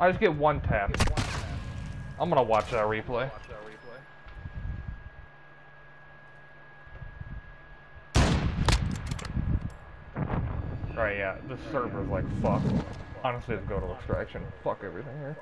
I just get one tap. I'm gonna watch that replay. Alright, yeah, this server's like fuck. Honestly, let's go to extraction. Fuck everything here.